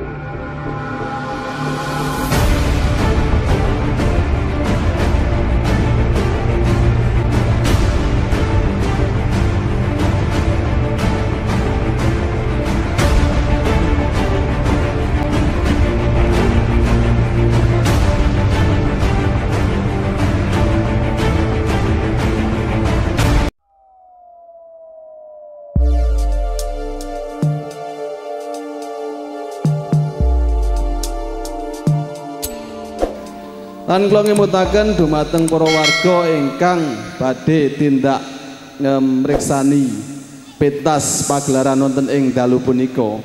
Thank you. Lan kula ngemutaken dumateng para warga ingkang badhe tindak ngemriksani pentas pagelaran wonten ing dalu punika.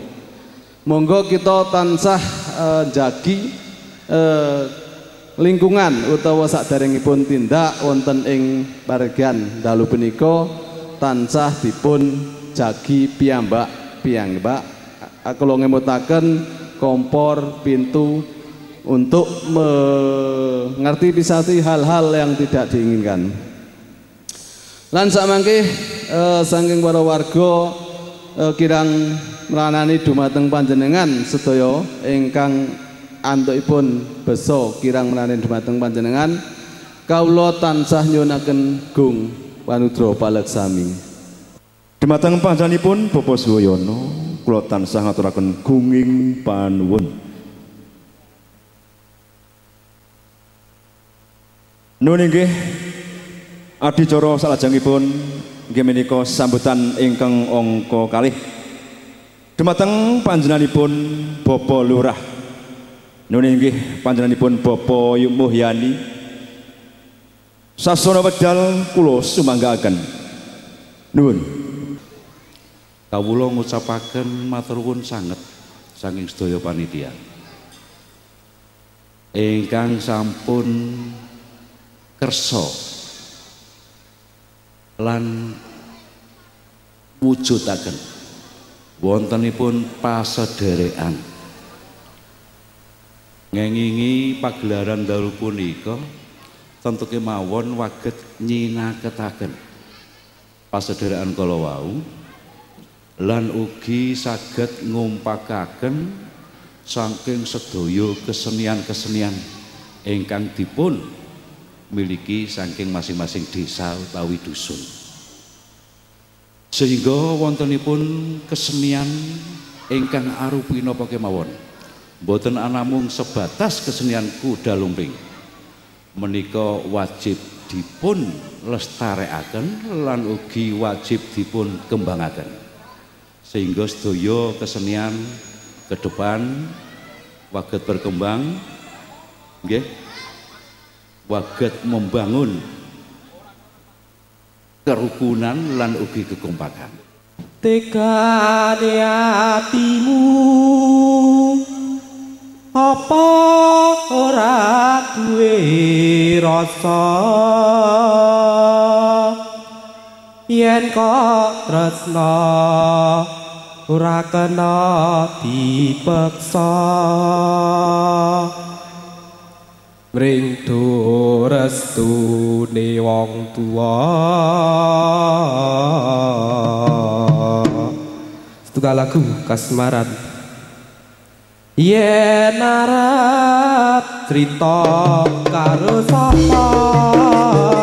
Monggo kita tansah uh, jagi uh, lingkungan utawa saderengipun tindak wonten ing baregan dalu punika tansah dipun jagi piyambak piyambak kula ngemutaken kompor pintu untuk mengerti hal-hal yang tidak diinginkan. Lan samangke eh, saking para warga eh, kirang meranani dumateng panjenengan sedaya ingkang antukipun beso kirang meranani dumateng panjenengan kawula tansah nyuwunaken gung panudra paleksami. Dumateng panjenenganipun Bapak Suwoyono kula tansah ngaturaken gunging panuwun. Nun inggih adicara salajengipun inggih menika sambutan ingkang angka kalih. Dumateng panjenenganipun Bapak Lurah. Nun inggih panjenenganipun Bapak Muhyani. Sasana wedal kula sumanggaaken. Nuwun. Kawula ngucapaken matur nuwun sanget saking sedaya panitia. Ingkang sampun kersa lan wujudaken. Wontenipun pasederekan ngengingi pagelaran dalu punika tentu kemawon waget nyinaketaken. Pasederekan kala wau lan ugi saged ngumpakaken saking sedaya kesenian-kesenian ingkang dipun miliki saking masing-masing desa utawi dusun. Sehingga wontenipun kesenian ingkang arupi napa kemawon. Mboten anamung sebatas kesenian kuda lumping. Menika wajib dipun lestarekaken lan ugi wajib dipun kembangaken. Sehingga sedaya kesenian ke depan waget berkembang nggih waget membangun kerukunan lan ugi kekompakan. Tekane atimu apa ora duwe rasa? Yen kok tresna ora kena dipaksa mring durestune wong tuwa. Setunggal lagu kasmaran yen arep crita karo sapa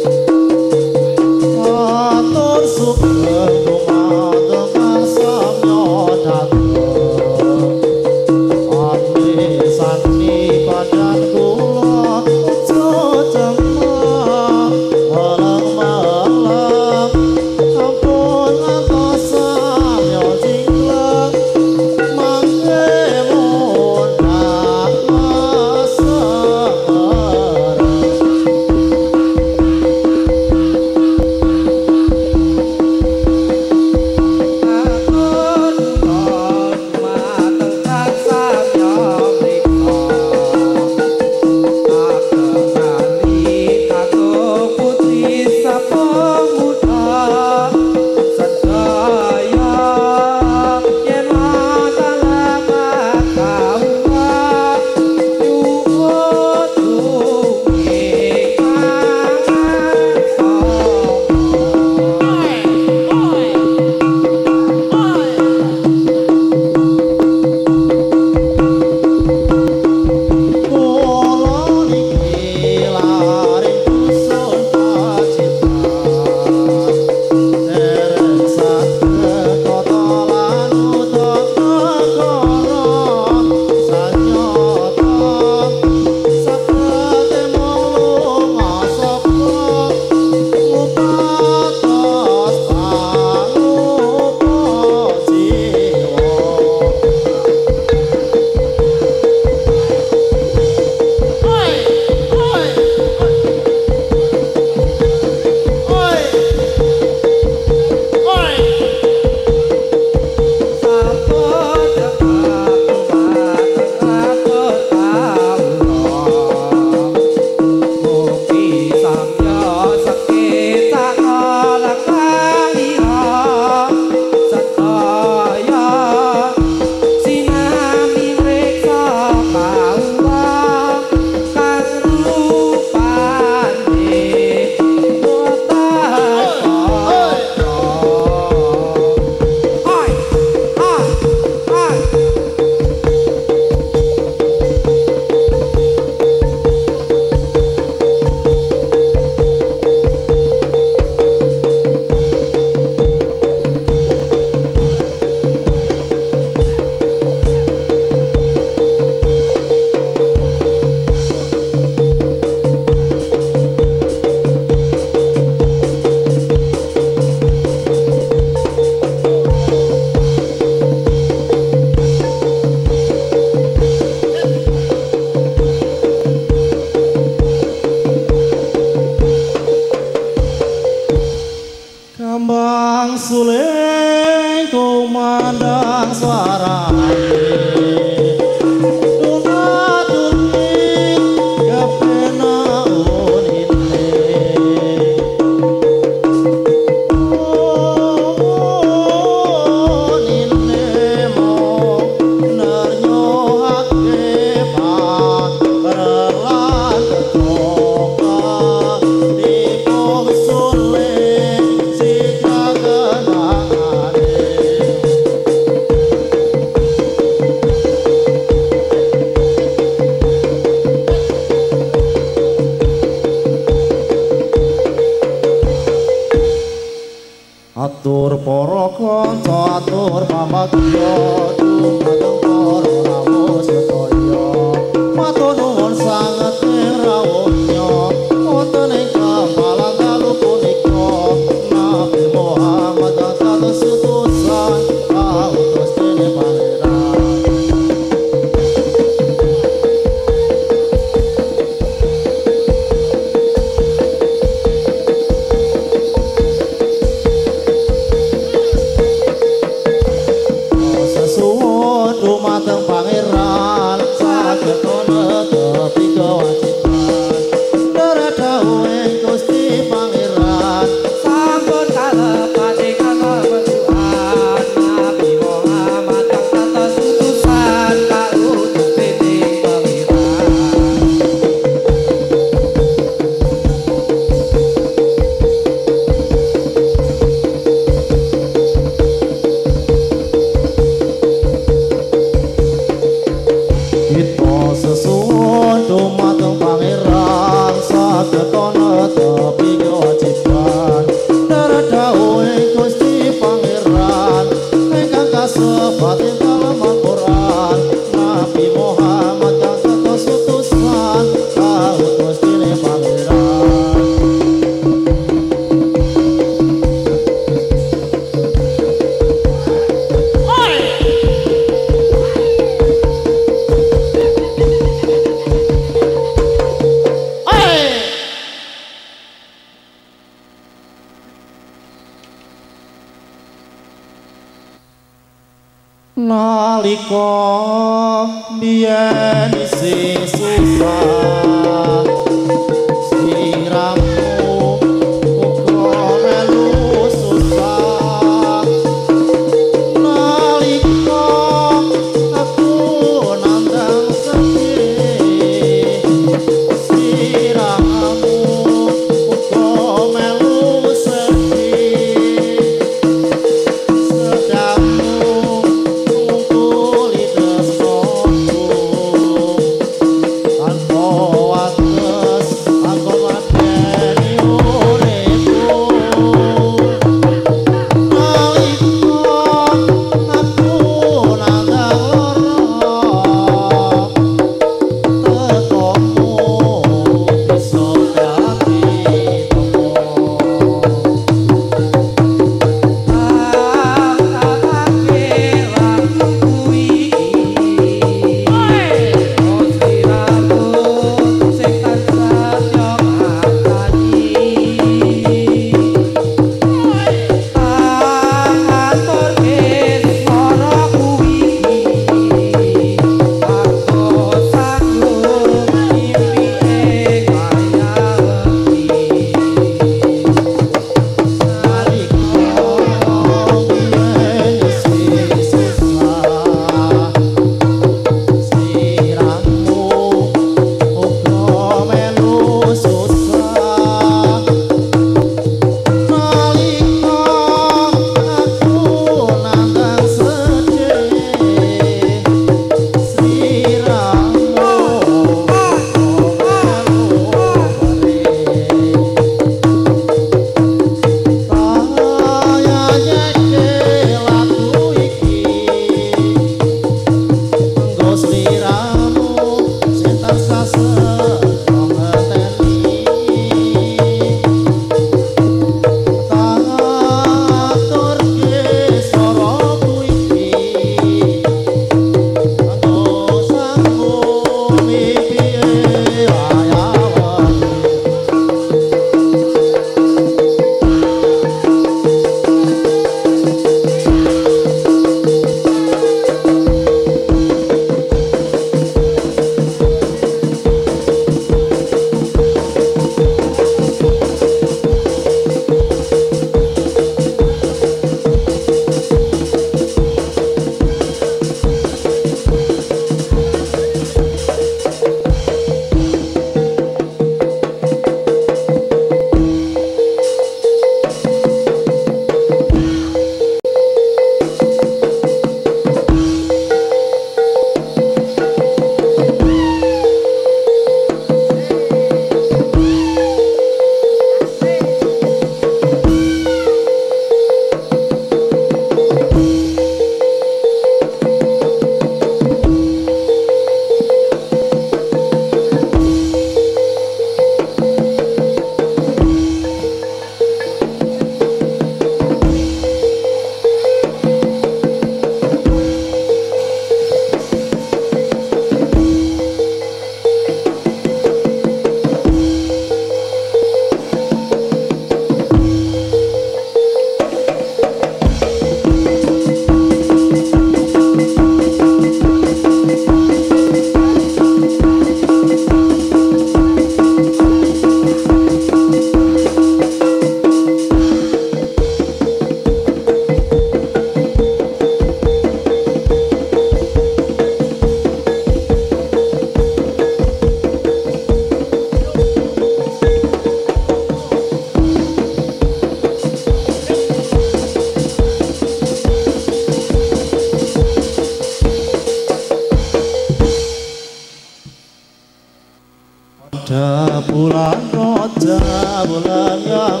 bulan roja, bulan yang